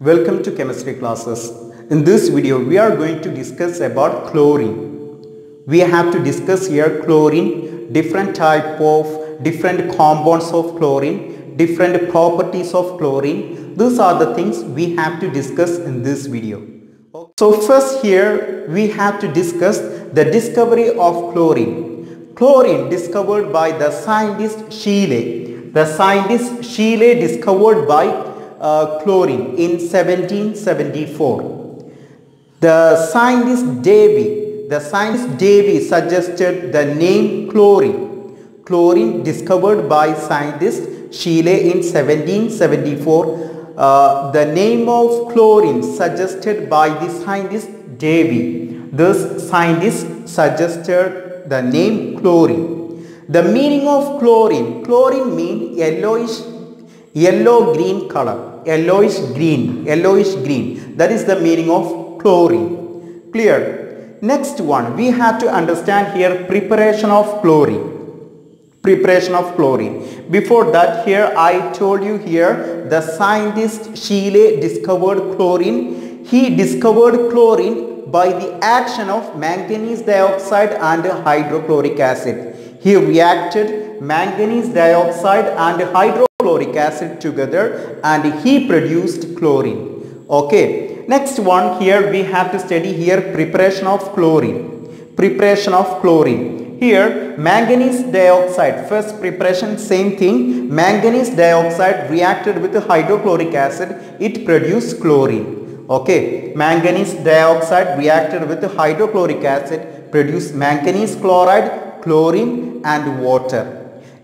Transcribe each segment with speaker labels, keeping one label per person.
Speaker 1: Welcome to chemistry classes. In this video we are going to discuss about chlorine. We have to discuss here chlorine, different type of different compounds of chlorine, different properties of chlorine. These are the things we have to discuss in this video. So first here we have to discuss the discovery of chlorine. Chlorine discovered by the scientist Scheele. The scientist Scheele discovered by uh, chlorine in 1774. The scientist Davy, the scientist Davy suggested the name chlorine. Chlorine discovered by scientist Scheele in 1774. Uh, the name of chlorine suggested by the scientist Davy. This scientist suggested the name chlorine. The meaning of chlorine. Chlorine means yellowish yellow green color. Yellowish green. Yellowish green. That is the meaning of chlorine. Clear? Next one we have to understand here preparation of chlorine. Preparation of chlorine. Before that here i told you here the scientist Scheele discovered chlorine. He discovered chlorine by the action of manganese dioxide and hydrochloric acid. He reacted manganese dioxide and hydro chloric acid together and he produced chlorine. Okay. Next one here we have to study here preparation of chlorine. Preparation of chlorine. Here manganese dioxide first preparation same thing manganese dioxide reacted with hydrochloric acid it produced chlorine. Okay. Manganese dioxide reacted with hydrochloric acid produced manganese chloride, chlorine and water.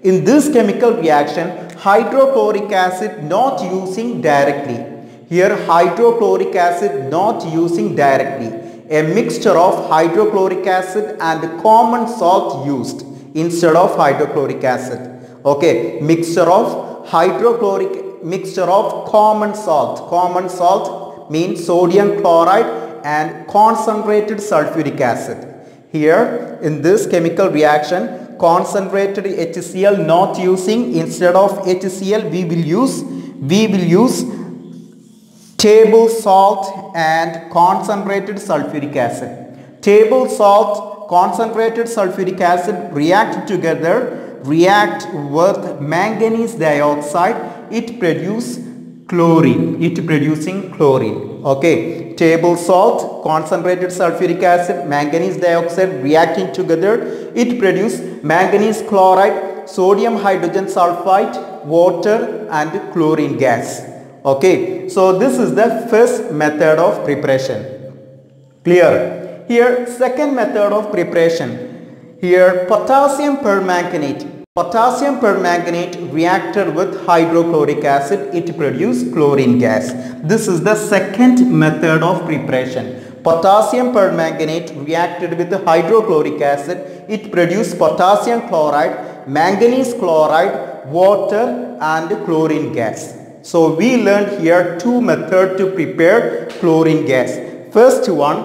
Speaker 1: In this chemical reaction, hydrochloric acid not using directly. Here hydrochloric acid not using directly. A mixture of hydrochloric acid and common salt used instead of hydrochloric acid. Okay, mixture of hydrochloric, mixture of common salt. Common salt means sodium chloride and concentrated sulfuric acid. Here in this chemical reaction concentrated HCl not using instead of HCl we will use we will use table salt and concentrated sulfuric acid. Table salt concentrated sulfuric acid react together react with manganese dioxide it produce chlorine. It producing chlorine. Okay. Table salt concentrated sulfuric acid manganese dioxide reacting together. It produce manganese chloride sodium hydrogen sulfide water and chlorine gas. Okay. So this is the first method of preparation. Clear? Here second method of preparation. Here potassium permanganate Potassium permanganate reacted with hydrochloric acid, it produces chlorine gas. This is the second method of preparation. Potassium permanganate reacted with hydrochloric acid, it produces potassium chloride, manganese chloride, water and chlorine gas. So we learned here two methods to prepare chlorine gas. First one,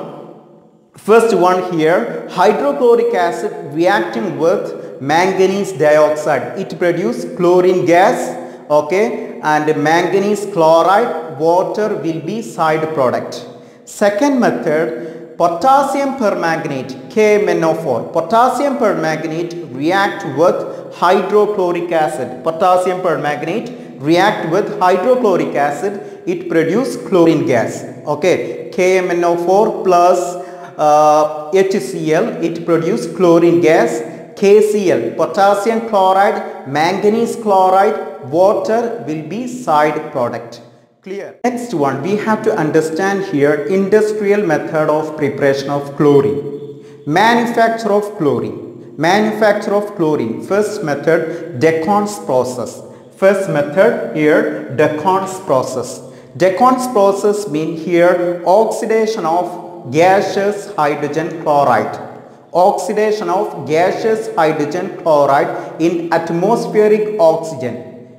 Speaker 1: first one here, hydrochloric acid reacting with manganese dioxide. It produce chlorine gas okay and manganese chloride. Water will be side product. Second method potassium permanganate KMnO4 potassium permanganate react with hydrochloric acid. Potassium permanganate react with hydrochloric acid. It produce chlorine gas okay. KMnO4 plus uh, HCl it produce chlorine gas KCl, potassium chloride, manganese chloride, water will be side product. Clear. Next one, we have to understand here industrial method of preparation of chlorine. Manufacture of chlorine. Manufacture of chlorine. First method, Deacon's process. First method here, Deacon's process. Deacon's process mean here oxidation of gaseous hydrogen chloride oxidation of gaseous hydrogen chloride in atmospheric oxygen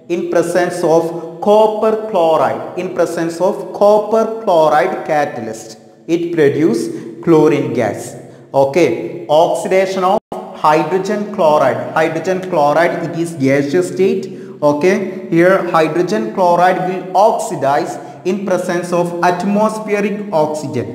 Speaker 1: in presence of copper chloride in presence of copper chloride catalyst. It produce chlorine gas. Okay oxidation of hydrogen chloride. Hydrogen chloride it is gaseous state. Okay, here hydrogen chloride will oxidize in presence of atmospheric oxygen.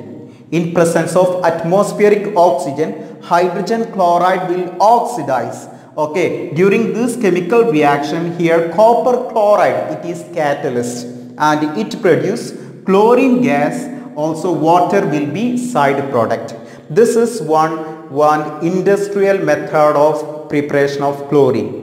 Speaker 1: In presence of atmospheric oxygen, hydrogen chloride will oxidize. Okay, during this chemical reaction here copper chloride it is catalyst and it produce chlorine gas also water will be side product. This is one, one industrial method of preparation of chlorine.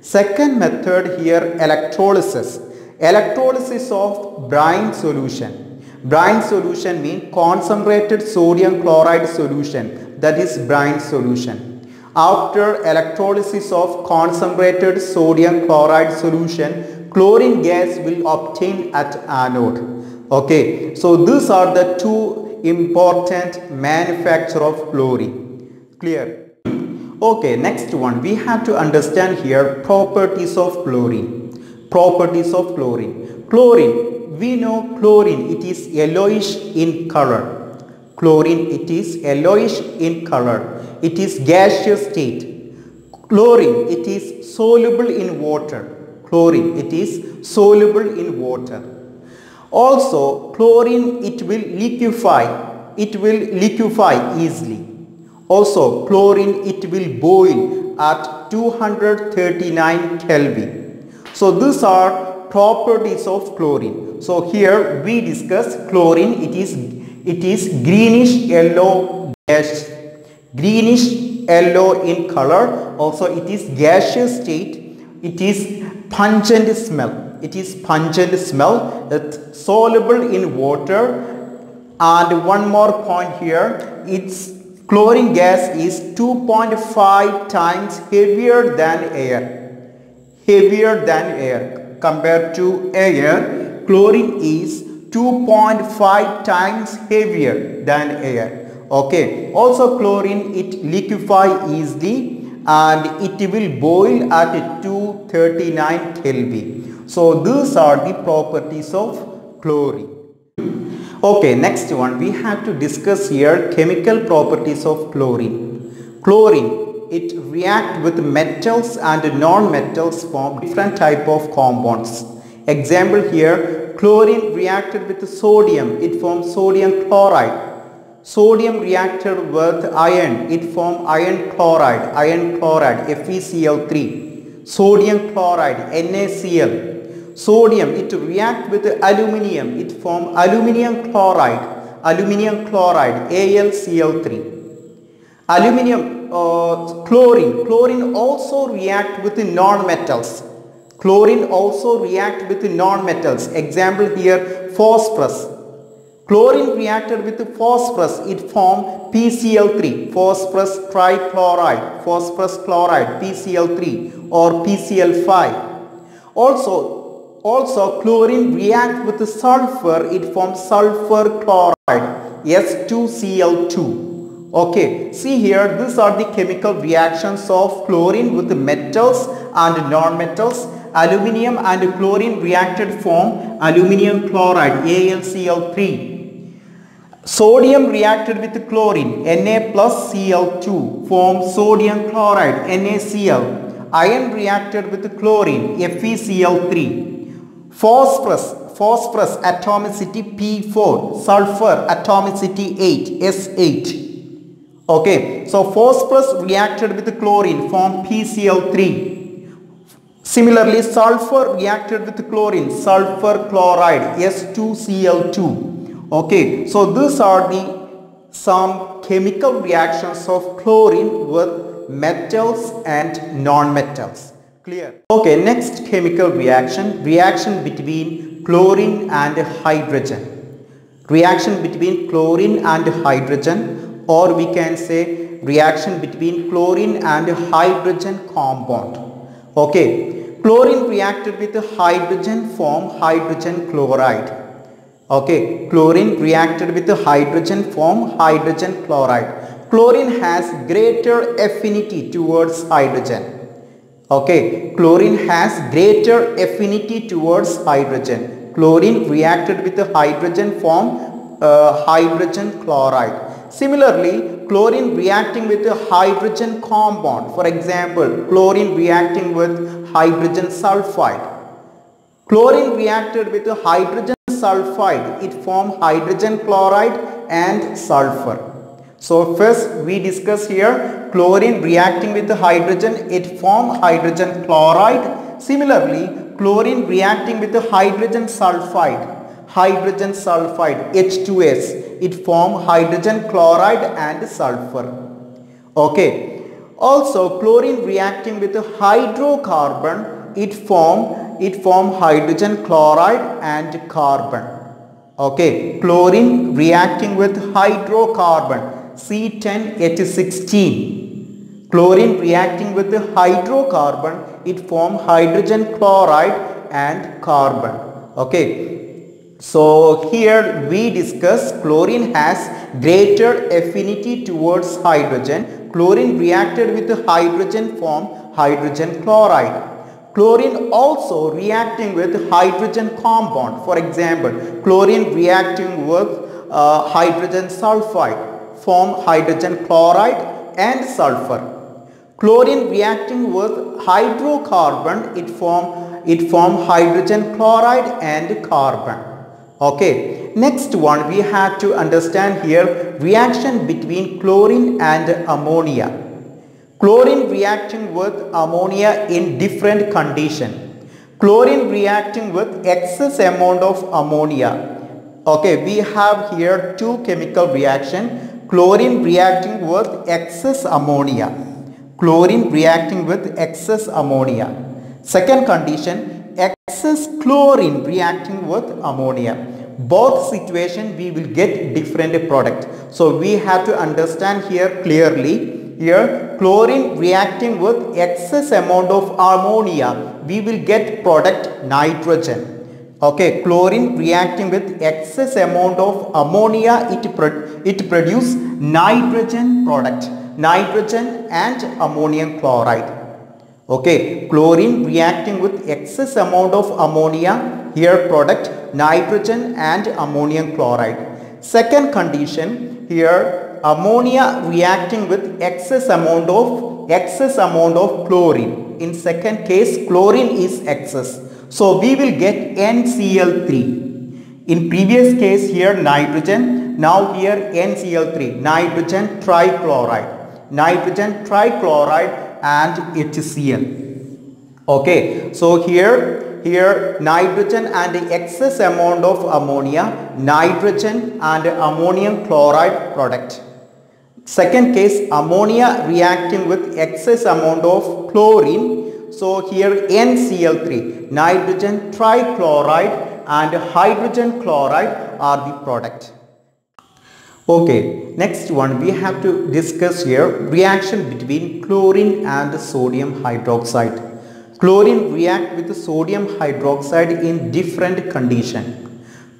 Speaker 1: Second method here electrolysis. Electrolysis of brine solution. Brine solution means concentrated sodium chloride solution that is brine solution. After electrolysis of concentrated sodium chloride solution, chlorine gas will obtain at anode. Okay, so these are the two important manufacture of chlorine. Clear? Okay, next one. We have to understand here properties of chlorine. Properties of chlorine. Chlorine, we know chlorine, it is yellowish in color. Chlorine, it is yellowish in color. It is gaseous state. Chlorine, it is soluble in water. Chlorine, it is soluble in water. Also, chlorine, it will liquefy. It will liquefy easily also chlorine it will boil at 239 Kelvin. So these are properties of chlorine. So here we discuss chlorine. It is it is greenish yellow gas. Greenish yellow in color. Also it is gaseous state. It is pungent smell. It is pungent smell it's soluble in water. And one more point here. It's Chlorine gas is 2.5 times heavier than air. Heavier than air. Compared to air, chlorine is 2.5 times heavier than air. Okay. Also chlorine it liquefy easily and it will boil at 239 Kelvin. So these are the properties of chlorine. Okay, next one we have to discuss here chemical properties of chlorine. Chlorine, it react with metals and non-metals form different type of compounds. Example here, chlorine reacted with sodium, it forms sodium chloride. Sodium reacted with iron, it forms iron chloride, iron chloride, FeCl3. Sodium chloride, NaCl, sodium it react with aluminium it form aluminium chloride aluminium chloride AlCl3 aluminium uh, chlorine. Chlorine also react with non-metals. Chlorine also react with non-metals. Example here phosphorus. Chlorine reacted with phosphorus. It form PCl3 phosphorus trichloride phosphorus chloride PCl3 or PCl5 also also chlorine react with sulfur, it forms sulfur chloride, S2Cl2. Okay, see here, these are the chemical reactions of chlorine with metals and non-metals. Aluminium and chlorine reacted form aluminium chloride, AlCl3. Sodium reacted with chlorine, Na plus Cl2 form sodium chloride, NaCl. Iron reacted with chlorine, FeCl3. Phosphorus, phosphorus atomicity P4, sulfur atomicity 8, S8. Okay, so phosphorus reacted with chlorine form PCl3. Similarly, sulfur reacted with chlorine, sulfur chloride, S2Cl2. Okay, so these are the some chemical reactions of chlorine with metals and non-metals. Clear. Okay, next chemical reaction, reaction between chlorine and hydrogen. Reaction between chlorine and hydrogen or we can say reaction between chlorine and hydrogen compound. Okay, chlorine reacted with hydrogen form hydrogen chloride. Okay, chlorine reacted with hydrogen form hydrogen chloride. Chlorine has greater affinity towards hydrogen Okay, chlorine has greater affinity towards hydrogen. Chlorine reacted with hydrogen form uh, hydrogen chloride. Similarly, chlorine reacting with a hydrogen compound. For example, chlorine reacting with hydrogen sulfide. Chlorine reacted with a hydrogen sulfide, it formed hydrogen chloride and sulfur. So first we discuss here chlorine reacting with hydrogen, it formed hydrogen chloride. Similarly, chlorine reacting with the hydrogen sulfide, hydrogen sulfide H2S, it formed hydrogen chloride and sulfur. Okay. Also chlorine reacting with hydrocarbon, it form it form hydrogen chloride and carbon. Okay, chlorine reacting with hydrocarbon C10H16. Chlorine reacting with the hydrocarbon, it form hydrogen chloride and carbon. Okay, so here we discuss chlorine has greater affinity towards hydrogen. Chlorine reacted with hydrogen form hydrogen chloride Chlorine also reacting with hydrogen compound. For example, chlorine reacting with uh, hydrogen sulfide form hydrogen chloride and sulfur. Chlorine reacting with hydrocarbon it form it form hydrogen chloride and carbon. Okay. Next one we have to understand here reaction between chlorine and ammonia. Chlorine reacting with ammonia in different condition. Chlorine reacting with excess amount of ammonia. Okay, we have here two chemical reaction. Chlorine reacting with excess ammonia. Chlorine reacting with excess ammonia. Second condition, excess chlorine reacting with ammonia. Both situation we will get different product. So we have to understand here clearly here chlorine reacting with excess amount of ammonia we will get product nitrogen. Okay, chlorine reacting with excess amount of ammonia it, pro it produce nitrogen product nitrogen and ammonium chloride. Okay, chlorine reacting with excess amount of ammonia here product nitrogen and ammonium chloride. Second condition here ammonia reacting with excess amount of excess amount of chlorine. In second case chlorine is excess. So we will get NCl3. In previous case here nitrogen, now here NCl3, nitrogen trichloride, nitrogen trichloride and HCl. Okay, so here here nitrogen and excess amount of ammonia, nitrogen and ammonium chloride product. Second case ammonia reacting with excess amount of chlorine. So here NCl3 nitrogen trichloride and hydrogen chloride are the product. Okay, next one we have to discuss here reaction between chlorine and sodium hydroxide. Chlorine react with sodium hydroxide in different condition.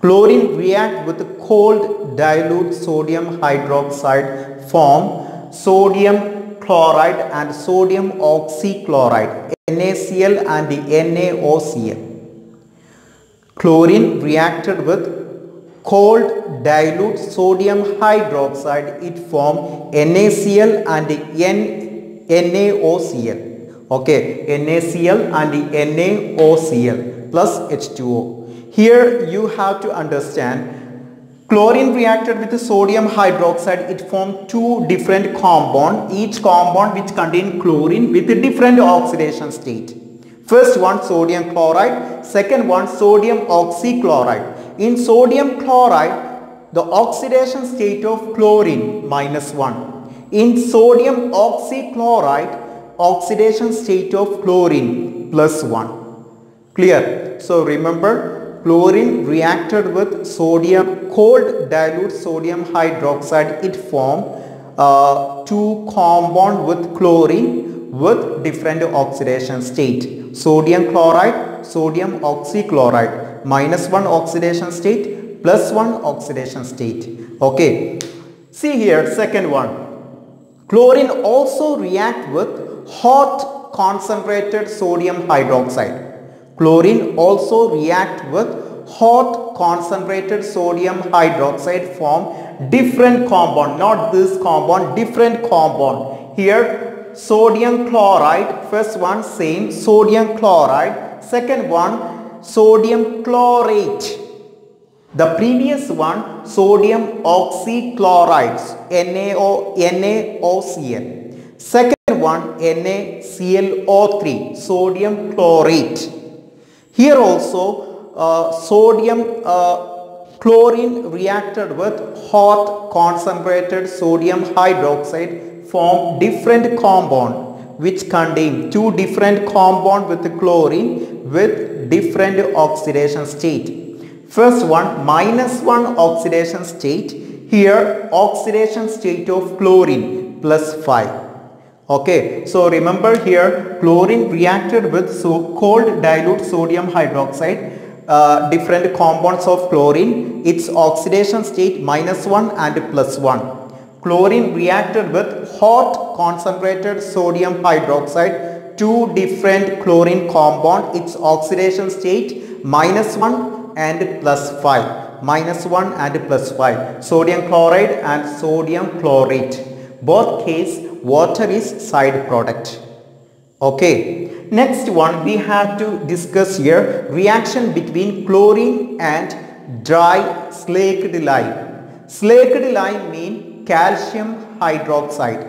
Speaker 1: Chlorine react with cold dilute sodium hydroxide form sodium chloride and sodium oxychloride NaCl and NaOCl. Chlorine reacted with cold dilute sodium hydroxide it form NaCl and NaOCl. Okay, NaCl and the NaOCl plus H2O. Here you have to understand chlorine reacted with the sodium hydroxide it formed two different compound each compound which contain chlorine with a different oxidation state. First one sodium chloride, second one sodium oxychloride. In sodium chloride the oxidation state of chlorine minus 1. In sodium oxychloride oxidation state of chlorine plus 1. Clear? So remember chlorine reacted with sodium cold dilute sodium hydroxide. It formed uh, two compound with chlorine with different oxidation state. Sodium chloride sodium oxychloride. Minus 1 oxidation state plus 1 oxidation state. Okay. See here second one. Chlorine also react with hot concentrated sodium hydroxide Chlorine also react with hot concentrated sodium hydroxide form different compound not this compound different compound here sodium chloride. First one same sodium chloride. Second one sodium chlorate. The previous one sodium oxychlorides NaO, NaOCl. Second one NaClO3 sodium chlorate. Here also uh, sodium uh, chlorine reacted with hot concentrated sodium hydroxide form different compound which contain two different compound with chlorine with different oxidation state. First one minus 1 oxidation state. Here oxidation state of chlorine plus 5. Okay, so remember here chlorine reacted with so cold dilute sodium hydroxide uh, different compounds of chlorine its oxidation state minus 1 and plus 1 chlorine reacted with hot concentrated sodium hydroxide two different chlorine compound its oxidation state minus 1 and plus 5 minus 1 and plus 5 sodium chloride and sodium chlorate. Both case water is side product. Okay. Next one we have to discuss here reaction between chlorine and dry slaked lime. Slaked lime mean calcium hydroxide.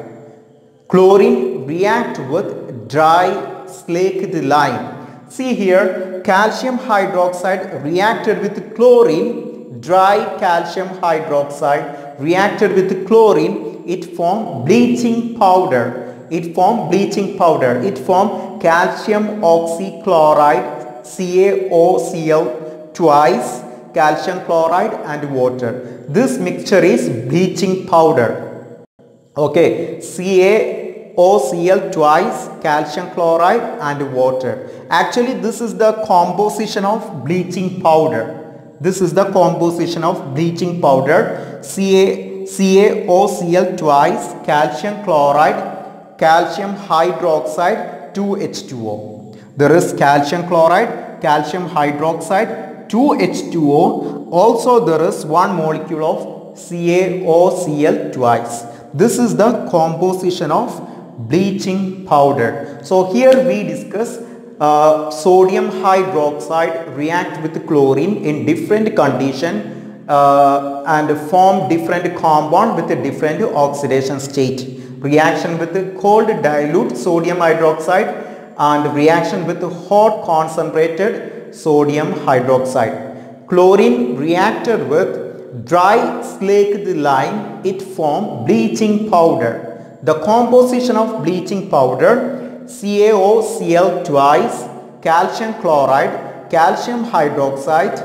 Speaker 1: Chlorine react with dry slaked lime. See here calcium hydroxide reacted with chlorine dry calcium hydroxide reacted with chlorine. It form bleaching powder. It form bleaching powder. It form calcium oxychloride CaOCl twice calcium chloride and water. This mixture is bleaching powder. Okay CaOCl twice calcium chloride and water. Actually this is the composition of bleaching powder this is the composition of bleaching powder Ca CaOCl twice calcium chloride calcium hydroxide 2H2O. There is calcium chloride, calcium hydroxide 2H2O. Also there is one molecule of CaOCl twice. This is the composition of bleaching powder. So here we discuss uh, sodium hydroxide react with chlorine in different condition uh, and form different compound with a different oxidation state. Reaction with cold dilute sodium hydroxide and reaction with hot concentrated sodium hydroxide. Chlorine reacted with dry slaked lime, it form bleaching powder. The composition of bleaching powder CaOCl twice, calcium chloride, calcium hydroxide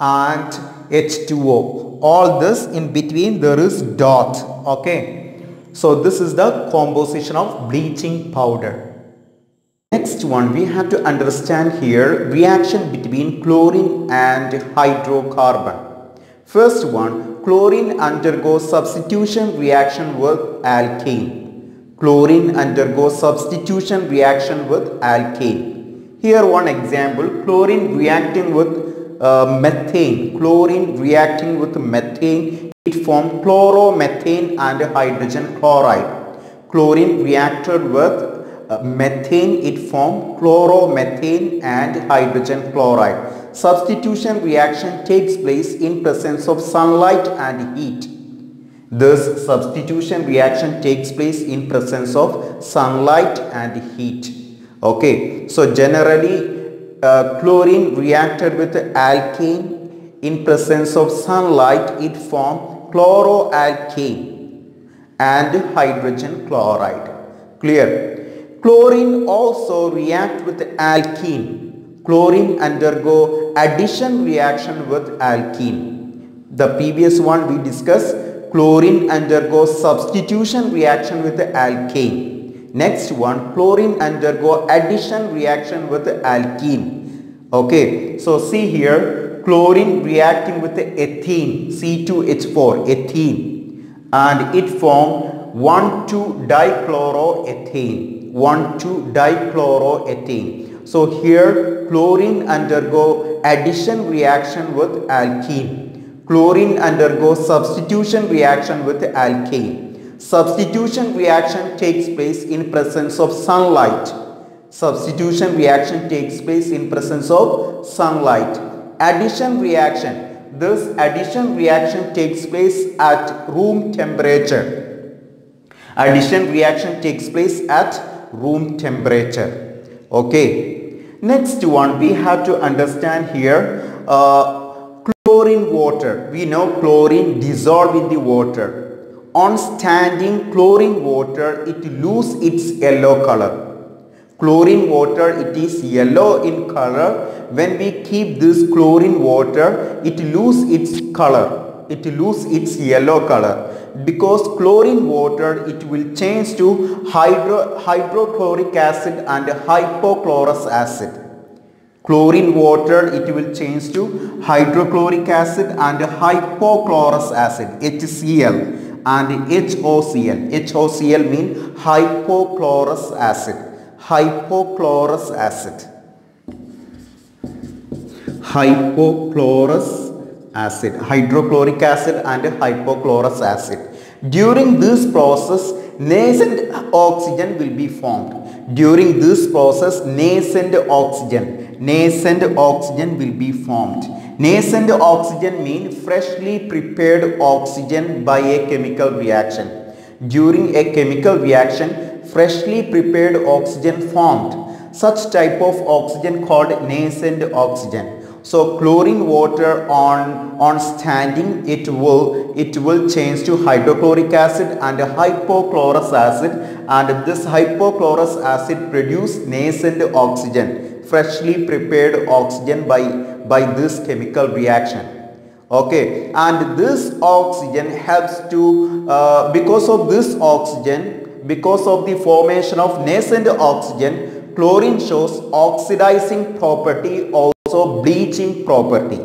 Speaker 1: and H2O. All this in between there is dot. Okay. So this is the composition of bleaching powder. Next one we have to understand here reaction between chlorine and hydrocarbon. First one chlorine undergoes substitution reaction with alkane. Chlorine undergoes substitution reaction with alkane. Here one example chlorine reacting with uh, methane. Chlorine reacting with methane it form chloromethane and hydrogen chloride. Chlorine reacted with uh, methane it form chloromethane and hydrogen chloride. Substitution reaction takes place in presence of sunlight and heat. This substitution reaction takes place in presence of sunlight and heat. Okay, so generally uh, chlorine reacted with alkane in presence of sunlight it form chloroalkane and hydrogen chloride. Clear? Chlorine also react with alkene. Chlorine undergo addition reaction with alkene. The previous one we discussed chlorine undergoes substitution reaction with the alkane. Next one chlorine undergo addition reaction with alkene. Okay, so see here chlorine reacting with the ethene C2H4 ethene and it form 1,2 dichloroethane 1,2 dichloroethane. So here chlorine undergo addition reaction with alkene chlorine undergoes substitution reaction with alkane. Substitution reaction takes place in presence of sunlight. Substitution reaction takes place in presence of sunlight. Addition reaction. This addition reaction takes place at room temperature. Addition reaction takes place at room temperature. Okay. Next one we have to understand here uh, chlorine water. We know chlorine dissolve in the water on standing chlorine water it lose its yellow color. Chlorine water it is yellow in color. When we keep this chlorine water it lose its color. It lose its yellow color. Because chlorine water it will change to hydro, hydrochloric acid and hypochlorous acid. Chlorine water it will change to hydrochloric acid and hypochlorous acid HCl and HOCl. HOCl mean hypochlorous acid. Hypochlorous acid. Hypochlorous acid. Hydrochloric acid and hypochlorous acid. During this process, nascent oxygen will be formed. During this process, nascent oxygen, nascent oxygen will be formed Nascent oxygen means freshly prepared oxygen by a chemical reaction. During a chemical reaction, freshly prepared oxygen formed. Such type of oxygen called nascent oxygen. So chlorine water on, on standing it will it will change to hydrochloric acid and hypochlorous acid. And this hypochlorous acid produce nascent oxygen freshly prepared oxygen by by this chemical reaction. Okay and this oxygen helps to uh, because of this oxygen because of the formation of nascent oxygen chlorine shows oxidizing property also bleaching property.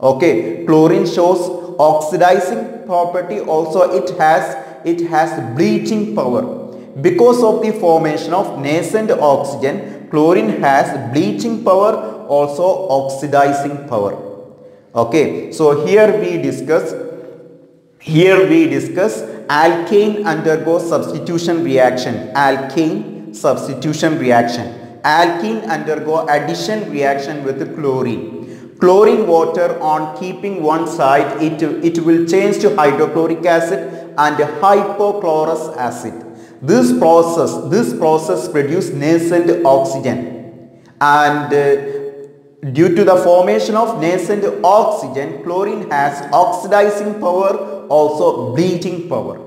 Speaker 1: Okay chlorine shows oxidizing property. Also it has it has bleaching power. Because of the formation of nascent oxygen chlorine has bleaching power also oxidizing power. Okay so here we discuss here we discuss alkane undergo substitution reaction. Alkane substitution reaction alkene undergo addition reaction with chlorine chlorine water on keeping one side it it will change to hydrochloric acid and hypochlorous acid this process this process produce nascent oxygen and uh, Due to the formation of nascent oxygen, chlorine has oxidizing power, also bleaching power.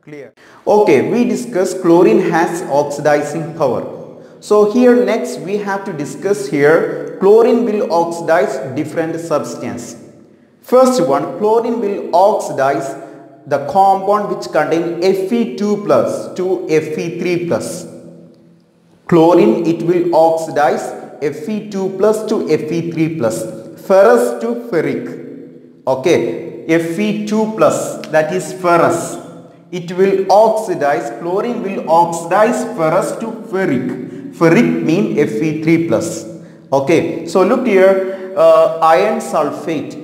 Speaker 1: Clear? Okay, we discuss chlorine has oxidizing power. So here next we have to discuss here chlorine will oxidize different substance. First one chlorine will oxidize the compound which contain Fe2 plus to Fe3 plus. Chlorine it will oxidize Fe2 plus to Fe3 plus, ferrous to ferric. Okay, Fe2 plus that is ferrous. It will oxidize, chlorine will oxidize ferrous to ferric. Ferric mean Fe3 plus. Okay, so look here, uh, iron sulfate,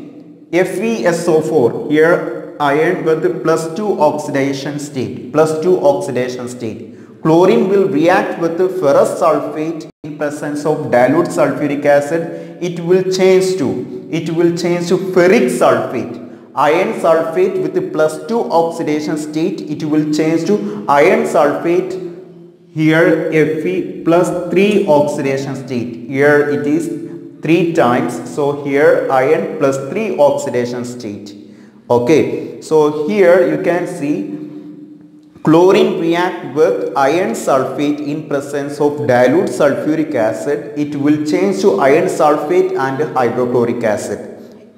Speaker 1: FeSO4. Here iron with the plus 2 oxidation state, plus 2 oxidation state. Chlorine will react with the ferrous sulfate in presence of dilute sulfuric acid. It will change to, it will change to ferric sulfate. Iron sulfate with the plus 2 oxidation state, it will change to iron sulfate. Here Fe plus 3 oxidation state. Here it is 3 times. So here iron plus 3 oxidation state. Okay. So here you can see Chlorine react with iron sulfate in presence of dilute sulfuric acid. It will change to iron sulfate and hydrochloric acid.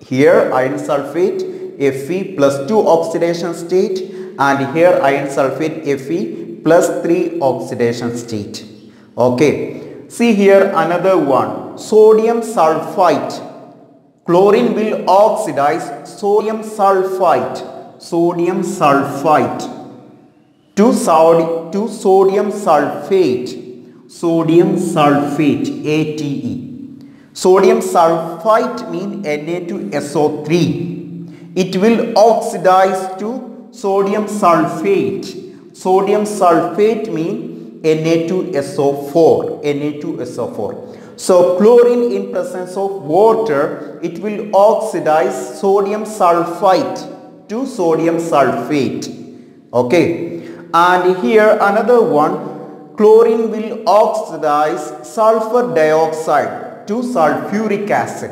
Speaker 1: Here iron sulfate Fe plus 2 oxidation state and here iron sulfate Fe plus 3 oxidation state. Okay. See here another one. Sodium sulfite. Chlorine will oxidize sodium sulfite. Sodium sulfite to, sod to sodium sulfate sodium sulfate ATE sodium sulfite mean Na2SO3 it will oxidize to sodium sulfate. Sodium sulfate mean Na2SO4. Na2SO4. So chlorine in presence of water, it will oxidize sodium sulfite to sodium sulfate. Okay. And here another one, chlorine will oxidize sulfur dioxide to sulfuric acid.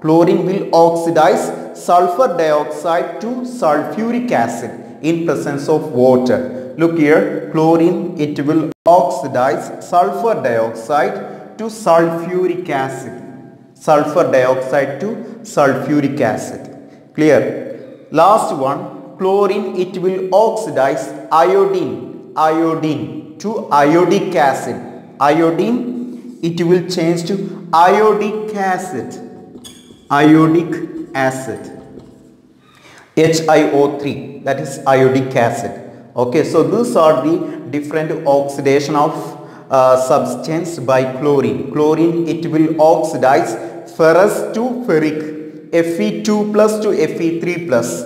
Speaker 1: Chlorine will oxidize sulfur dioxide to sulfuric acid in presence of water. Look here, chlorine, it will oxidize sulfur dioxide to sulfuric acid. Sulfur dioxide to sulfuric acid. Clear? Last one, chlorine, it will oxidize iodine, iodine to iodic acid. Iodine, it will change to iodic acid. Iodic acid. HiO3 that is iodic acid. Okay, so these are the different oxidation of uh, substance by chlorine. Chlorine it will oxidize ferrous to ferric, Fe2 plus to Fe3 plus.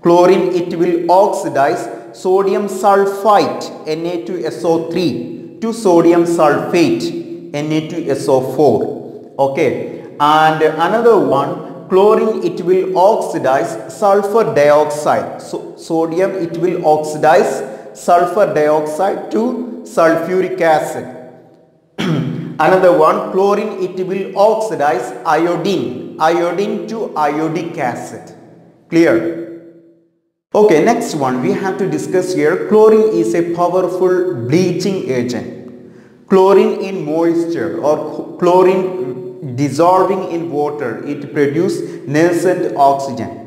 Speaker 1: Chlorine it will oxidize sodium sulfite Na2SO3 to sodium sulfate Na2SO4. Okay, and another one chlorine it will oxidize sulfur dioxide. So sodium it will oxidize sulfur dioxide to sulfuric acid. Another one chlorine it will oxidize iodine. Iodine to iodic acid. Clear? Okay next one we have to discuss here. Chlorine is a powerful bleaching agent. Chlorine in moisture or chlorine dissolving in water, it produces nascent oxygen.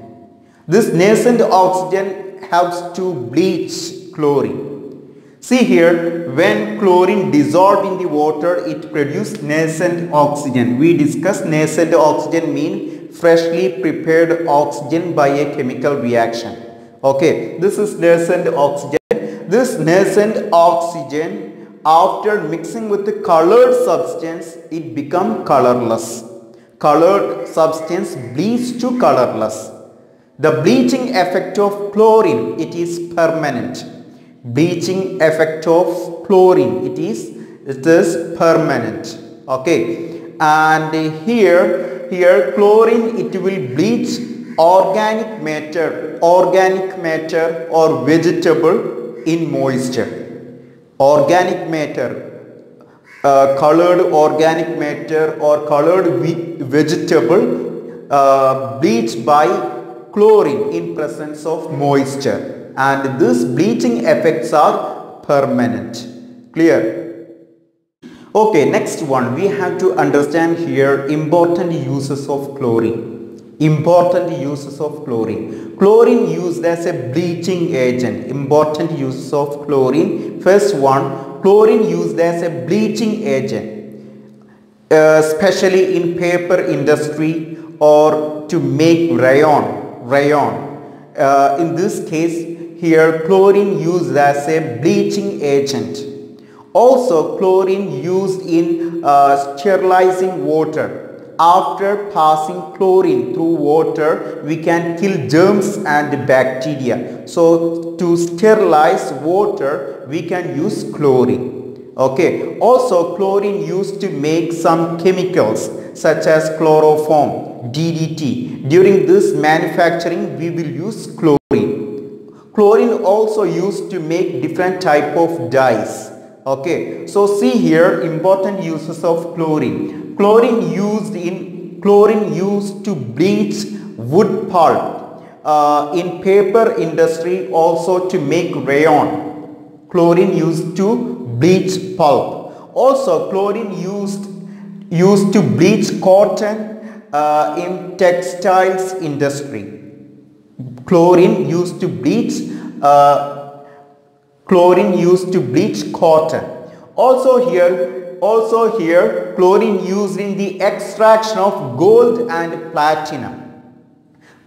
Speaker 1: This nascent oxygen helps to bleach chlorine. See here, when chlorine dissolved in the water, it produces nascent oxygen. We discussed nascent oxygen mean freshly prepared oxygen by a chemical reaction. Okay, this is nascent oxygen. This nascent oxygen after mixing with the colored substance it become colorless. Colored substance bleach to colorless. The bleaching effect of chlorine it is permanent. Bleaching effect of chlorine it is it is permanent. Okay and here here chlorine it will bleach organic matter organic matter or vegetable in moisture organic matter, uh, colored organic matter or colored vegetable uh, bleached by chlorine in presence of moisture and these bleaching effects are permanent. Clear? Okay, next one we have to understand here important uses of chlorine important uses of chlorine. Chlorine used as a bleaching agent. Important uses of chlorine. First one, chlorine used as a bleaching agent, uh, especially in paper industry or to make rayon. Rayon. Uh, in this case, here chlorine used as a bleaching agent. Also, chlorine used in uh, sterilizing water after passing chlorine through water we can kill germs and bacteria. So to sterilize water we can use chlorine. Okay. Also chlorine used to make some chemicals such as chloroform ddt during this manufacturing we will use chlorine. Chlorine also used to make different type of dyes okay so see here important uses of chlorine. Chlorine used in chlorine used to bleach wood pulp uh, in paper industry also to make rayon. Chlorine used to bleach pulp. Also chlorine used used to bleach cotton uh, in textiles industry. Chlorine used to bleach uh, chlorine used to bleach cotton also here also here chlorine used in the extraction of gold and platinum.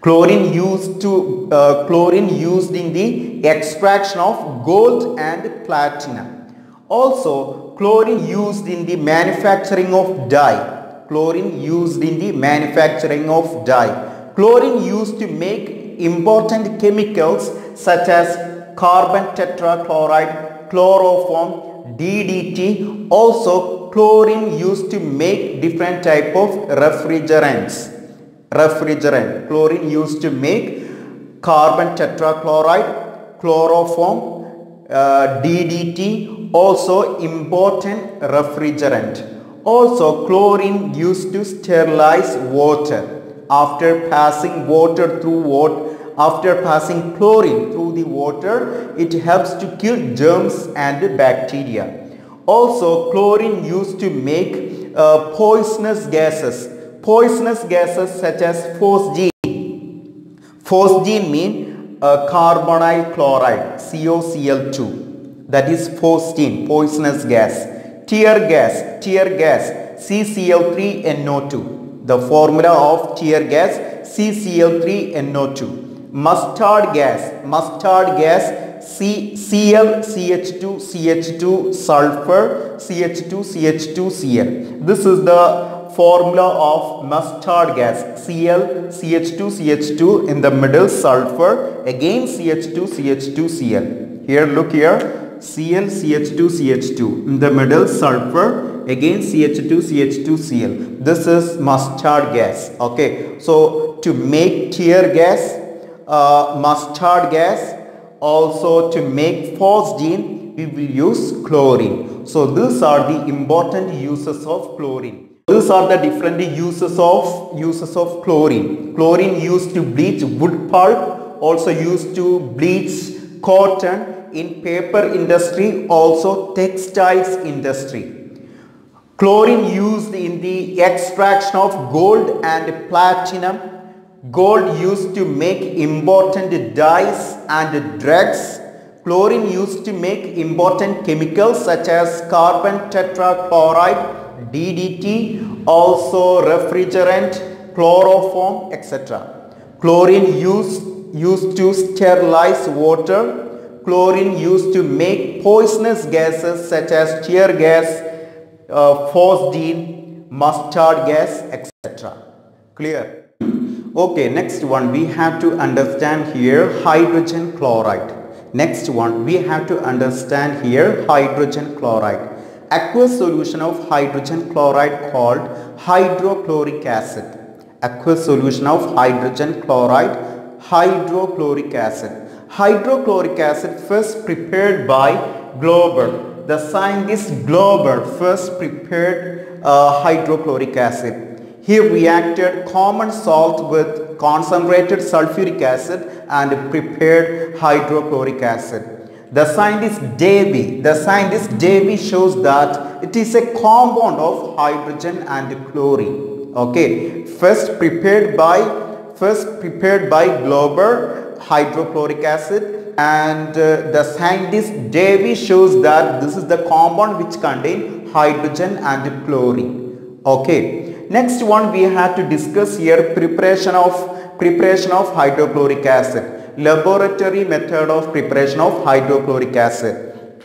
Speaker 1: Chlorine used to uh, chlorine used in the extraction of gold and platinum. Also chlorine used in the manufacturing of dye. Chlorine used in the manufacturing of dye. Chlorine used to make important chemicals such as carbon tetrachloride, chloroform, DDT. Also chlorine used to make different type of refrigerants. Refrigerant. Chlorine used to make carbon tetrachloride, chloroform, uh, DDT. Also important refrigerant. Also chlorine used to sterilize water after passing water through water after passing chlorine through the water it helps to kill germs and bacteria. Also chlorine used to make uh, poisonous gases. Poisonous gases such as phosgene. Phosgene mean uh, carbonyl chloride COCl2 that is phosgene poisonous gas. Tear gas tear gas CCl3NO2 the formula of tear gas CCl3NO2 mustard gas mustard gas C Cl CH2 CH2 sulfur CH2 CH2 Cl this is the formula of mustard gas Cl CH2 CH2 in the middle sulfur again CH2 CH2 Cl here look here Cl CH2 CH2 in the middle sulfur again CH2 CH2 Cl this is mustard gas okay so to make tear gas uh, mustard gas also to make phosgene we will use chlorine. So these are the important uses of chlorine. These are the different uses of uses of chlorine. Chlorine used to bleach wood pulp also used to bleach cotton in paper industry also textiles industry. Chlorine used in the extraction of gold and platinum gold used to make important dyes and drugs chlorine used to make important chemicals such as carbon tetrachloride DDT also refrigerant chloroform etc chlorine used used to sterilize water. Chlorine used to make poisonous gases such as tear gas uh, phosgene mustard gas etc clear okay next one we have to understand here hydrogen chloride. Next one we have to understand here hydrogen chloride. Aqueous solution of hydrogen chloride called hydrochloric acid. Aqueous solution of hydrogen chloride hydrochloric acid. Hydrochloric acid first prepared by Glauber the scientist Glauber first prepared uh, hydrochloric acid he reacted common salt with concentrated sulfuric acid and prepared hydrochloric acid. The scientist Davy, the scientist Davy shows that it is a compound of hydrogen and chlorine. Okay, first prepared by first prepared by Glauber hydrochloric acid and uh, the scientist Davy shows that this is the compound which contains hydrogen and chlorine. Okay. Next one we have to discuss here preparation of preparation of hydrochloric acid. Laboratory method of preparation of hydrochloric acid.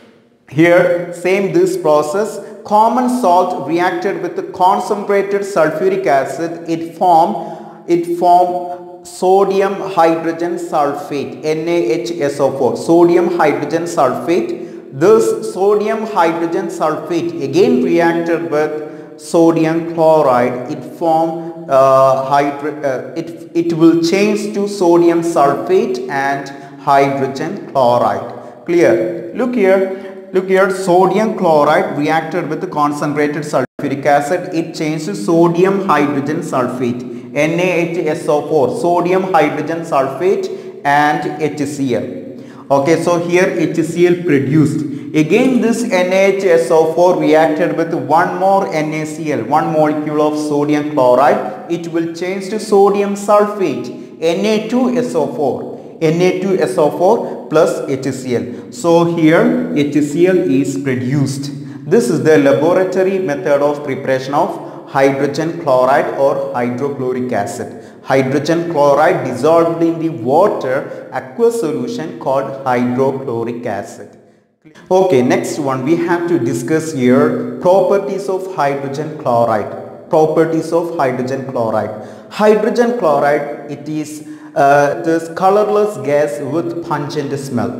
Speaker 1: Here same this process common salt reacted with the concentrated sulfuric acid it form it form sodium hydrogen sulfate NaHSO4 sodium hydrogen sulfate this sodium hydrogen sulfate again reacted with sodium chloride. It form uh, uh, it, it will change to sodium sulfate and hydrogen chloride. Clear? Look here. Look here. Sodium chloride reacted with the concentrated sulfuric acid. It changed to sodium hydrogen sulfate. NaHSO4 sodium hydrogen sulfate and HCl okay so here HCl produced again this NaHSO4 reacted with one more NaCl one molecule of sodium chloride it will change to sodium sulfate Na2SO4 Na2SO4 plus HCl so here HCl is produced this is the laboratory method of preparation of hydrogen chloride or hydrochloric acid. Hydrogen chloride dissolved in the water aqueous solution called hydrochloric acid. Okay, next one we have to discuss here properties of hydrogen chloride. Properties of hydrogen chloride. Hydrogen chloride it is uh, this colorless gas with pungent smell.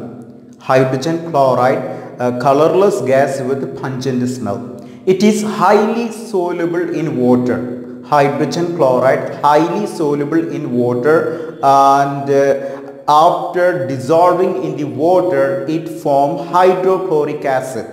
Speaker 1: Hydrogen chloride, uh, colorless gas with pungent smell. It is highly soluble in water. Hydrogen chloride highly soluble in water and uh, after dissolving in the water it forms hydrochloric acid.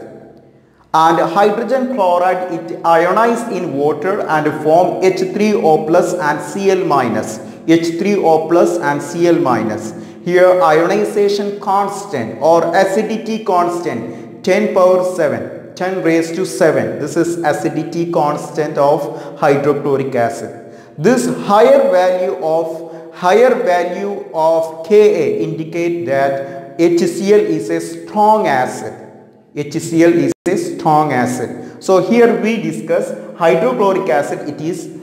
Speaker 1: And hydrogen chloride it ionize in water and form H3O plus and Cl minus. H3O plus and Cl minus. Here ionization constant or acidity constant 10 power 7 10 raised to 7 this is acidity constant of hydrochloric acid. This higher value of higher value of Ka indicate that HCl is a strong acid HCl is a strong acid. So here we discuss hydrochloric acid. It is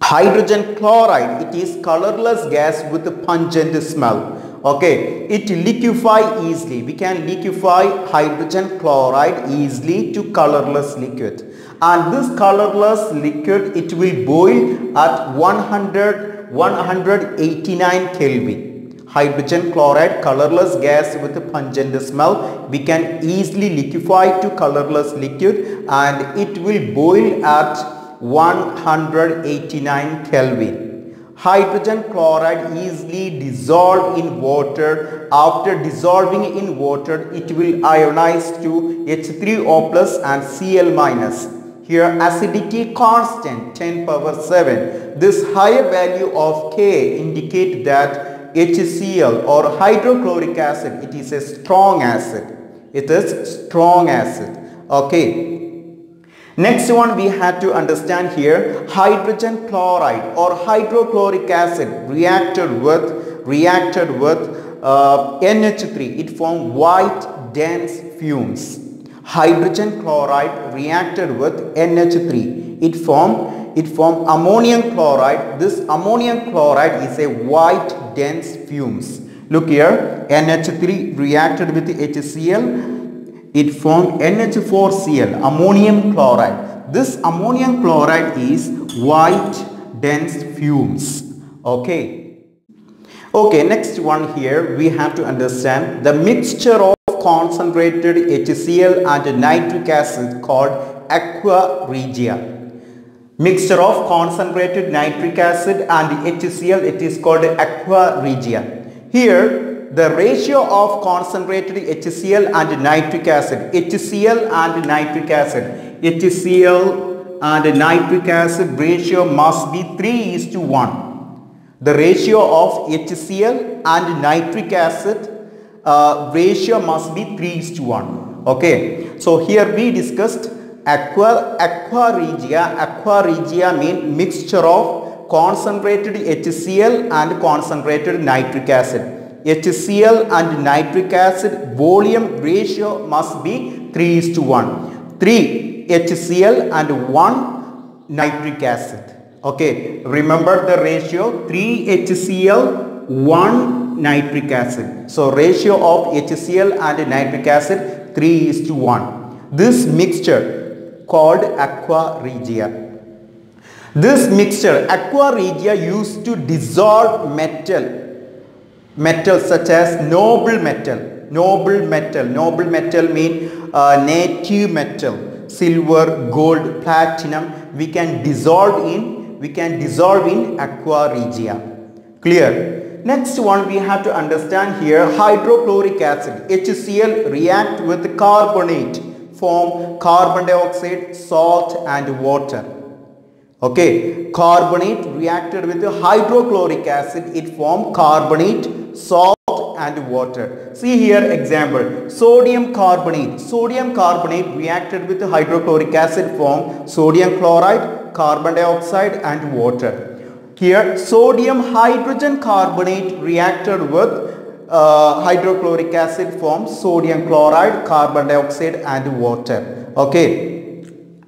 Speaker 1: hydrogen chloride. It is colorless gas with a pungent smell. Okay, it liquefy easily. We can liquefy hydrogen chloride easily to colorless liquid. And this colorless liquid, it will boil at 100, 189 Kelvin hydrogen chloride colorless gas with a pungent smell we can easily liquefy to colorless liquid and it will boil at 189 Kelvin. Hydrogen chloride easily dissolved in water. After dissolving in water, it will ionize to H3O plus and Cl minus. Here acidity constant 10 power 7. This higher value of K indicate that HCl or hydrochloric acid, it is a strong acid. It is strong acid. Okay. Next one we had to understand here hydrogen chloride or hydrochloric acid reacted with reacted with uh, NH3 it form white dense fumes. Hydrogen chloride reacted with NH3 it form it form ammonium chloride. This ammonium chloride is a white dense fumes. Look here, NH3 reacted with HCl, it formed NH4Cl, ammonium chloride. This ammonium chloride is white dense fumes. Okay. Okay, next one here we have to understand the mixture of concentrated HCl and nitric acid called aqua regia mixture of concentrated nitric acid and HCl it is called aqua regia. Here the ratio of concentrated HCl and nitric acid HCl and nitric acid HCl and nitric acid ratio must be 3 is to 1. The ratio of HCl and nitric acid uh, ratio must be 3 is to 1. Okay. So here we discussed aqua, aqua regia, aqua regia mean mixture of concentrated HCl and concentrated nitric acid. HCl and nitric acid volume ratio must be 3 is to 1. 3 HCl and 1 nitric acid. Okay, remember the ratio 3 HCl 1 nitric acid. So ratio of HCl and nitric acid 3 is to 1. This mixture called aqua regia. This mixture aqua regia used to dissolve metal, metal such as noble metal, noble metal, noble metal mean uh, native metal, silver, gold, platinum we can dissolve in, we can dissolve in aqua regia. Clear? Next one we have to understand here hydrochloric acid HCl react with carbonate form carbon dioxide, salt and water. Okay, carbonate reacted with hydrochloric acid, it form carbonate, salt and water. See here example, sodium carbonate. Sodium carbonate reacted with hydrochloric acid form sodium chloride, carbon dioxide and water. Here sodium hydrogen carbonate reacted with uh, hydrochloric acid forms sodium chloride, carbon dioxide and water. Okay.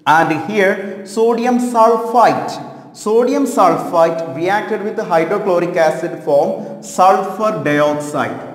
Speaker 1: And here sodium sulfite. Sodium sulfite reacted with the hydrochloric acid form sulfur dioxide.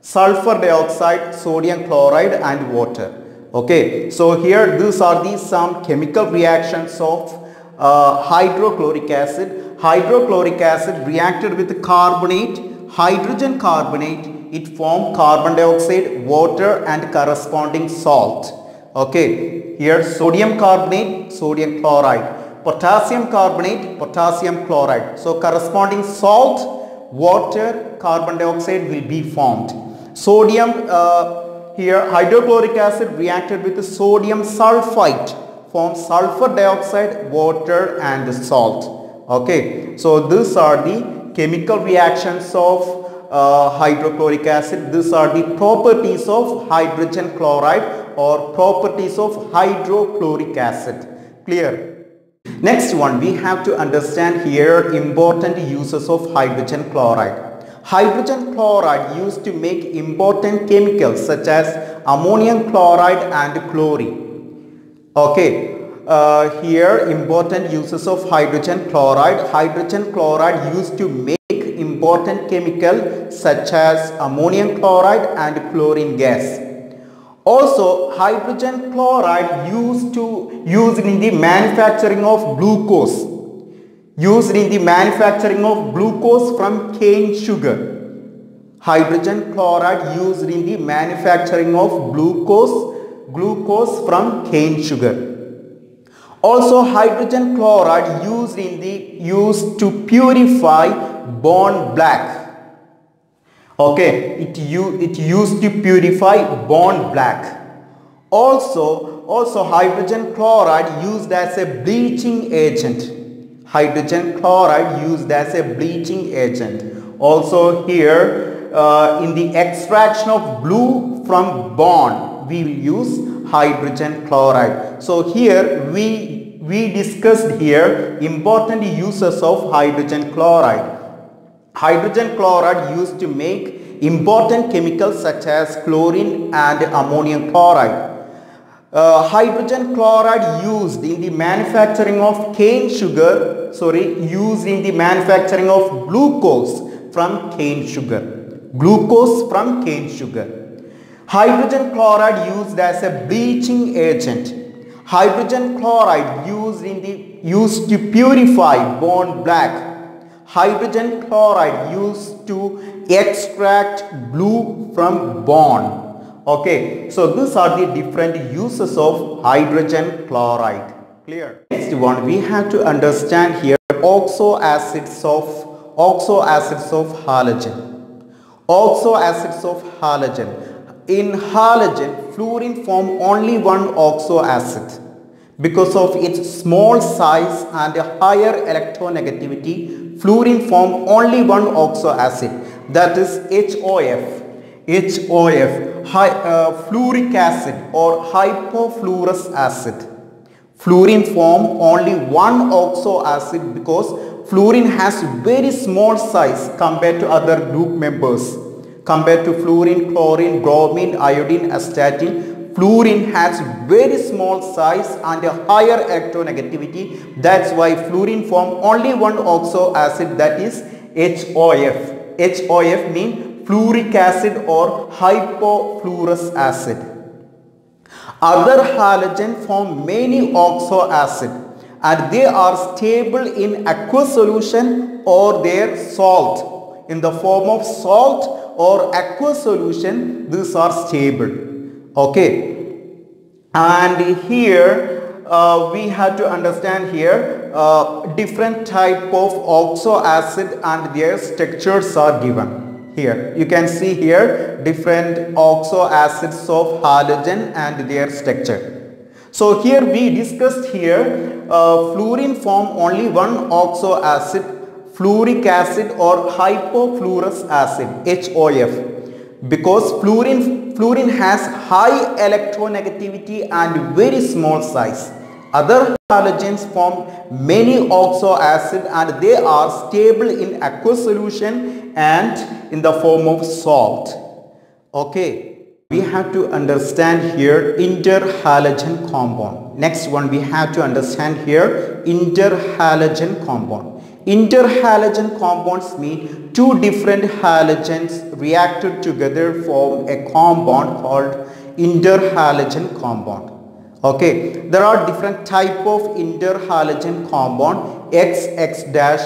Speaker 1: Sulfur dioxide, sodium chloride and water. Okay. So here these are the some chemical reactions of uh, hydrochloric acid hydrochloric acid reacted with carbonate, hydrogen carbonate, it formed carbon dioxide, water and corresponding salt. Okay, here sodium carbonate, sodium chloride, potassium carbonate, potassium chloride. So corresponding salt, water, carbon dioxide will be formed. Sodium, uh, here hydrochloric acid reacted with the sodium sulfite forms sulfur dioxide, water and salt. Okay, so these are the chemical reactions of uh, hydrochloric acid. These are the properties of hydrogen chloride or properties of hydrochloric acid. Clear? Next one we have to understand here important uses of hydrogen chloride. Hydrogen chloride used to make important chemicals such as ammonium chloride and chlorine. Okay, uh, here important uses of hydrogen chloride. Hydrogen chloride used to make important chemical such as ammonium chloride and chlorine gas. Also hydrogen chloride used to used in the manufacturing of glucose used in the manufacturing of glucose from cane sugar. Hydrogen chloride used in the manufacturing of glucose glucose from cane sugar. Also hydrogen chloride used in the used to purify bone black. Okay, it, it used to purify bone black. Also, also hydrogen chloride used as a bleaching agent. Hydrogen chloride used as a bleaching agent. Also here uh, in the extraction of blue from bone we will use hydrogen chloride. So here we, we discussed here important uses of hydrogen chloride. Hydrogen chloride used to make important chemicals such as chlorine and ammonium chloride. Uh, hydrogen chloride used in the manufacturing of cane sugar, sorry, used in the manufacturing of glucose from cane sugar. Glucose from cane sugar. Hydrogen chloride used as a bleaching agent. Hydrogen chloride used in the used to purify bone black. Hydrogen chloride used to extract blue from bone. Okay, so these are the different uses of hydrogen chloride. Clear? Next one, we have to understand here oxo acids of oxo acids of halogen. Oxo acids of halogen in halogen, fluorine form only one oxo acid. Because of its small size and a higher electronegativity, fluorine form only one oxo acid that is HOF. HOF, high, uh, fluoric acid or hypofluorous acid. Fluorine form only one oxo acid because fluorine has very small size compared to other group members compared to fluorine, chlorine, bromine, iodine, astatine. Fluorine has very small size and a higher electronegativity. That's why fluorine form only one oxo acid that is HOF. HOF means fluoric acid or hypofluorous acid. Other halogen form many oxo acid and they are stable in aqueous solution or their salt in the form of salt or aqueous solution these are stable. Okay. And here uh, we have to understand here uh, different type of oxo acid and their structures are given. Here you can see here different oxo acids of halogen and their structure. So here we discussed here uh, fluorine form only one oxo acid fluoric acid or hypofluorous acid HOF because fluorine, fluorine has high electronegativity and very small size. Other halogens form many oxo acid and they are stable in aqueous solution and in the form of salt. Okay. We have to understand here interhalogen compound. Next one we have to understand here interhalogen compound. Interhalogen compounds mean two different halogens reacted together form a compound called interhalogen compound. Okay, there are different type of interhalogen compound X, X dash,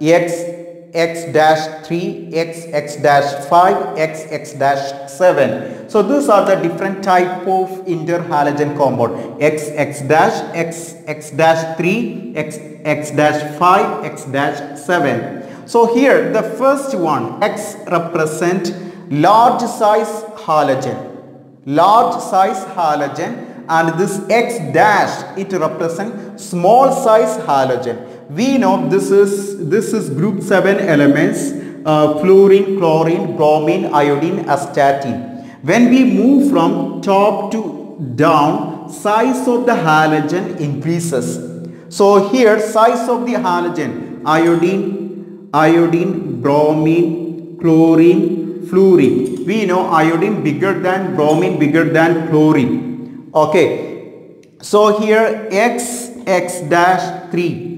Speaker 1: x x dash 3, x x dash 5, x x dash 7. So these are the different type of interhalogen compound x x dash x x dash 3, x x dash 5, x dash 7. So here the first one x represent large size halogen large size halogen and this x dash it represent small size halogen we know this is this is group 7 elements uh, fluorine chlorine bromine iodine astatine. When we move from top to down size of the halogen increases. So here size of the halogen iodine iodine bromine chlorine fluorine. We know iodine bigger than bromine bigger than chlorine. Okay. So here x x dash 3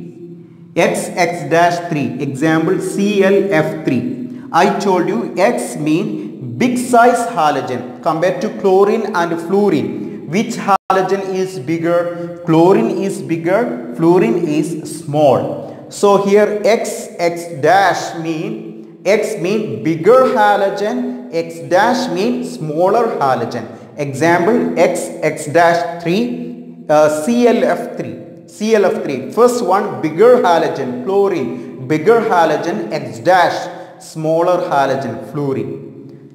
Speaker 1: x x dash 3 example ClF3 I told you x mean big size halogen compared to chlorine and fluorine. Which halogen is bigger? Chlorine is bigger fluorine is small. So here x x dash mean x mean bigger halogen x dash mean smaller halogen. Example x x dash 3 uh, ClF3 ClF3. First one bigger halogen chlorine, bigger halogen X dash, smaller halogen fluorine.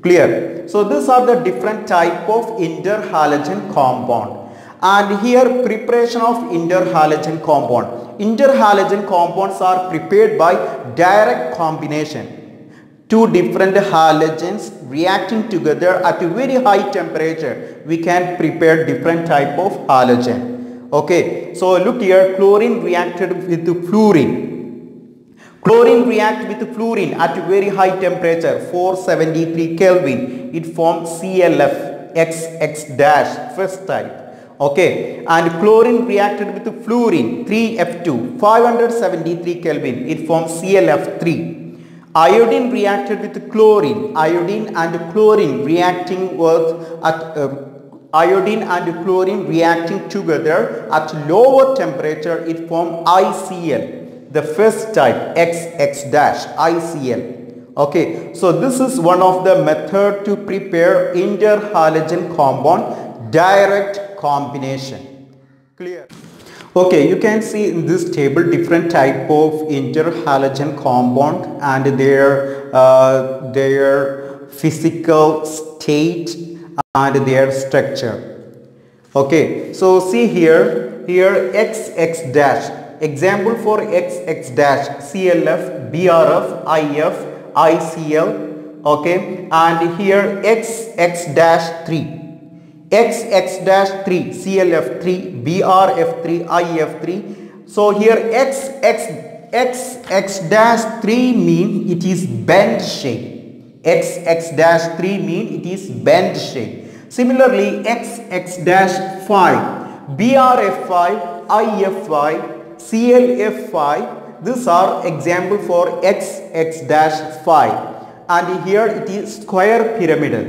Speaker 1: Clear? So these are the different type of interhalogen compound. And here preparation of interhalogen compound. Interhalogen compounds are prepared by direct combination. Two different halogens reacting together at a very high temperature. We can prepare different type of halogen. Okay, so look here, chlorine reacted with fluorine. Chlorine react with fluorine at very high temperature, 473 Kelvin. It forms ClF, XX dash, first type. Okay, and chlorine reacted with fluorine, 3F2, 573 Kelvin. It forms ClF3. Iodine reacted with chlorine, iodine and chlorine reacting with at uh, iodine and chlorine reacting together at lower temperature it form ICl the first type XX dash ICl okay so this is one of the method to prepare interhalogen compound direct combination. Clear? Okay you can see in this table different type of interhalogen compound and their uh, their physical state and their structure. Okay, so see here, here x x dash, example for x x dash, CLF, BRF, IF, ICL, okay, and here x x dash 3. X x dash 3, CLF3, BRF3, IF3. So here x x x x dash 3 mean it is bend shape x x dash 3 mean it is bend shape. Similarly x x dash 5, BRF5, IF5, CLF5 these are example for x x dash 5 and here it is square pyramidal.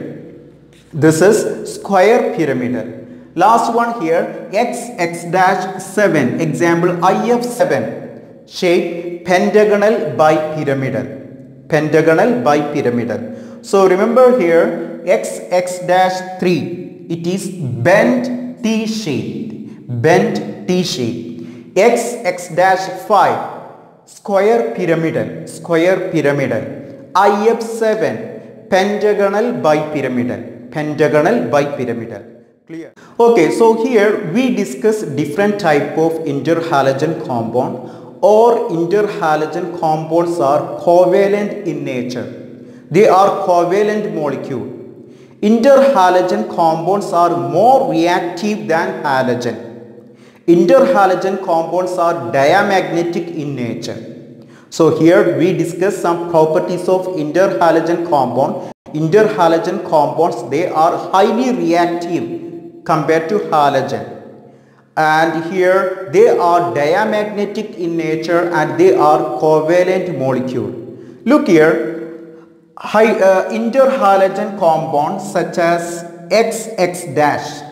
Speaker 1: This is square pyramidal. Last one here x x dash 7 example IF7 shape pentagonal bipyramidal pentagonal bipyramidal. So remember here x x dash 3 it is bent T shaped bent T shaped x x dash 5 square pyramidal square pyramidal. IF7 pentagonal bipyramidal pentagonal bipyramidal clear? Okay so here we discuss different type of interhalogen compound or interhalogen compounds are covalent in nature. They are covalent molecule. Interhalogen compounds are more reactive than halogen. Interhalogen compounds are diamagnetic in nature. So here we discuss some properties of interhalogen compound. Interhalogen compounds they are highly reactive compared to halogen and here they are diamagnetic in nature and they are covalent molecule. Look here, high, uh, interhalogen compounds such as XX dash.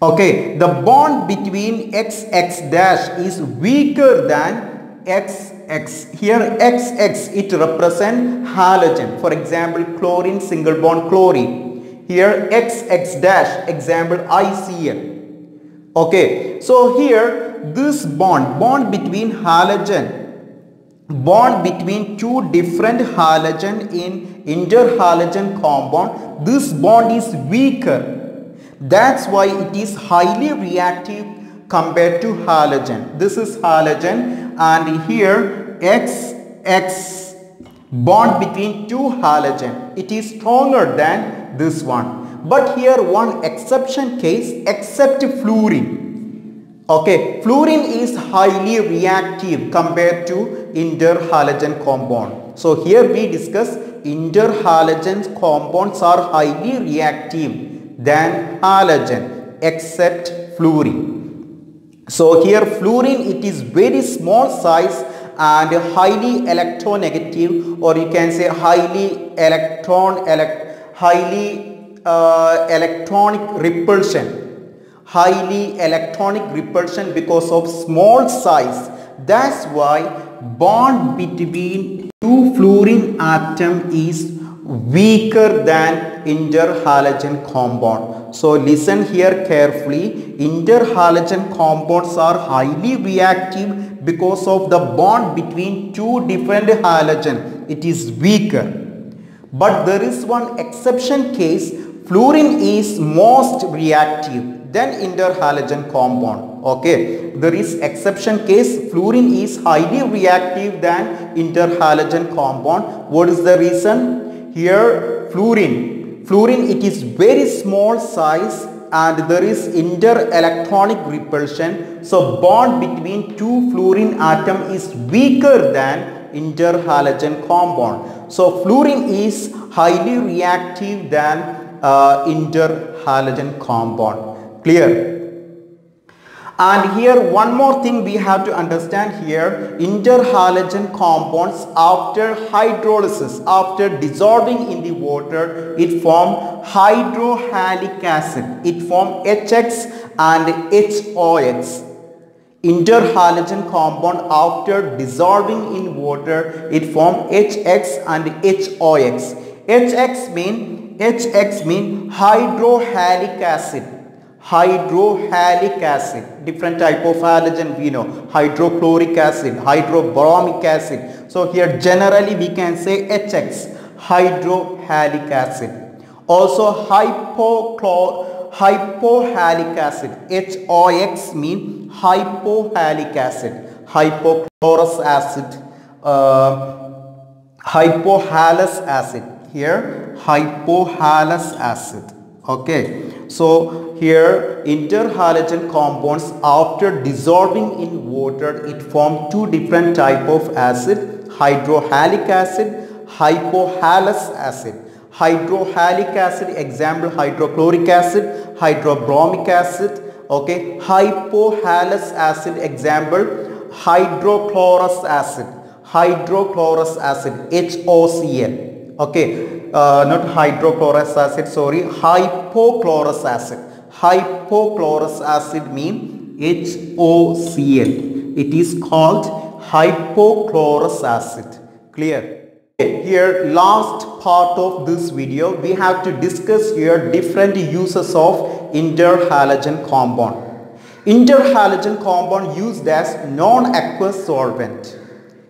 Speaker 1: Okay, the bond between XX dash is weaker than XX. Here XX it represent halogen. For example, chlorine single bond chlorine. Here XX dash example ICl. Okay, so here this bond, bond between halogen bond between two different halogen in interhalogen compound this bond is weaker. That's why it is highly reactive compared to halogen. This is halogen and here x x bond between two halogen. It is stronger than this one but here one exception case except fluorine Okay, fluorine is highly reactive compared to interhalogen compound. So here we discuss interhalogen compounds are highly reactive than halogen except fluorine. So here fluorine it is very small size and highly electronegative or you can say highly electron elect highly uh, electronic repulsion highly electronic repulsion because of small size. That's why bond between two fluorine atom is weaker than interhalogen compound. So listen here carefully. Interhalogen compounds are highly reactive because of the bond between two different halogen. It is weaker. But there is one exception case. Fluorine is most reactive than interhalogen compound okay? There is exception case fluorine is highly reactive than interhalogen compound. What is the reason? Here fluorine. Fluorine it is very small size and there is inter-electronic repulsion. So bond between two fluorine atom is weaker than interhalogen compound. So fluorine is highly reactive than uh, interhalogen compound. Clear? And here one more thing we have to understand here. Interhalogen compounds after hydrolysis after dissolving in the water it form hydrohalic acid. It form HX and HOX interhalogen compound after dissolving in water it form HX and HOX HX mean HX mean hydrohalic acid. Hydrohalic acid. Different type of halogen we know. Hydrochloric acid hydrobromic acid. So here generally we can say hx hydrohalic acid. Also hypohalic acid. Hox mean hypohalic acid. Hypochlorous acid uh, hypohalous acid here hypohalous acid. Okay. So here interhalogen compounds after dissolving in water it form two different type of acid hydrohalic acid hypohalous acid. Hydrohalic acid example hydrochloric acid hydrobromic acid okay. Hypohalous acid example hydrochlorous acid hydrochlorous acid HOCl okay uh, not hydrochlorous acid sorry hypochlorous acid hypochlorous acid mean HOCl. It is called hypochlorous acid. Clear? Here last part of this video we have to discuss here different uses of interhalogen compound. Interhalogen compound used as non-aqueous solvent.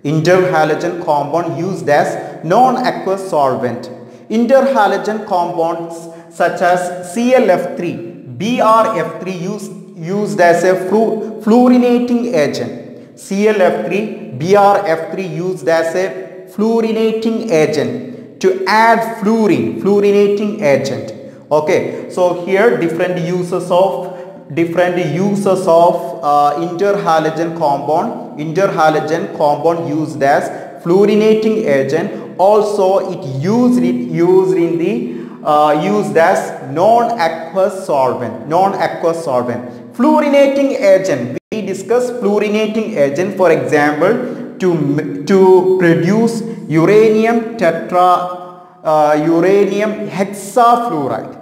Speaker 1: Interhalogen compound used as non-aqueous solvent. Interhalogen compounds such as ClF3 BRF3 used, used as a fluorinating agent. ClF3, BRF3 used as a fluorinating agent to add fluorine, fluorinating agent. Okay, so here different uses of different uses of uh, interhalogen compound. Interhalogen compound used as fluorinating agent. Also, it used it used in the uh, used as non-aqueous solvent, non-aqueous solvent. Fluorinating agent, we discuss fluorinating agent for example to, to produce uranium tetra, uh, uranium hexafluoride.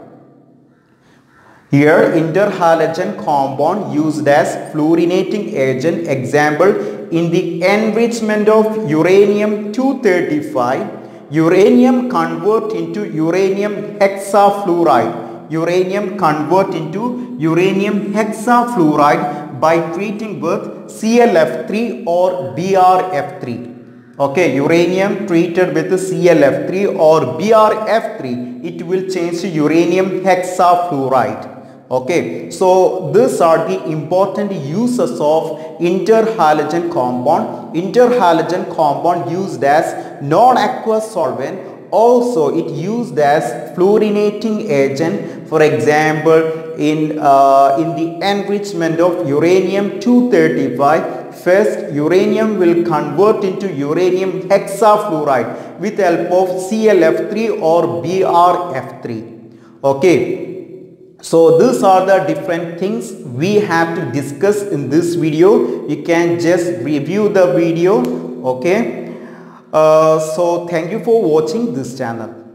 Speaker 1: Here interhalogen compound used as fluorinating agent example in the enrichment of uranium 235 uranium convert into uranium hexafluoride. Uranium convert into uranium hexafluoride by treating with CLF3 or BRF3 okay uranium treated with CLF3 or BRF3 it will change to uranium hexafluoride okay so these are the important uses of interhalogen compound. Interhalogen compound used as non-aqueous solvent. Also it used as fluorinating agent. For example in uh, in the enrichment of uranium 235 first uranium will convert into uranium hexafluoride with help of ClF3 or BrF3 okay so these are the different things we have to discuss in this video. You can just review the video okay? Uh, so thank you for watching this channel